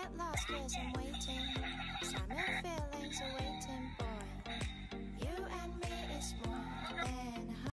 get lost cause I'm waiting. Simon feeling.